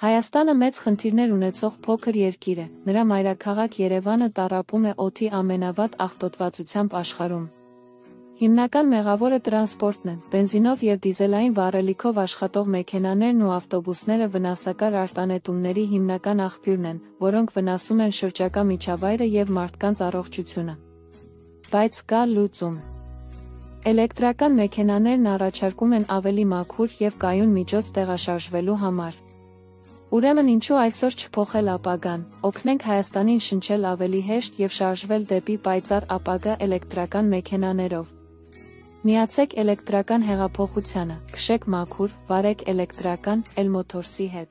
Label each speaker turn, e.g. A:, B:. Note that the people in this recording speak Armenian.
A: Հայաստանը մեծ խնդիրներ ունեցող փոքր երկիր է, նրա մայրաքաղաք Երևանը տարապում է օդի ամենավատ աղտոտվածությամբ աշխարհում։ Հիմնական մեղավորը տրանսպորտն է, բենզինով եւ դիզելային վառելիքով աշխատող մեքենաներն ու ավտոբուսները վնասակար արտանետումների հիմնական աղբյուրն են, որոնք վնասում են շրջակա միջավայրը եւ մարդկանց առողջությունը։ Բայց կա լուծում։ Էլեկտրական մեքենաներն առաջարկում են ավելի մաքուր եւ կայուն միջոց տեղաշարժվելու համար։ Ուրեմն ինչու այսօր չփոխել ապագան, օգնենք Հայաստանին շնչել ավելի հեշտ եւ շարժվել դեպի պայծառ ապագա էլեկտրական մեքենաներով։ Միացեք էլեկտրական հեղափոխությանը, քշեք մաքուր, վարեք էլեկտրական Elmotorsi հետ։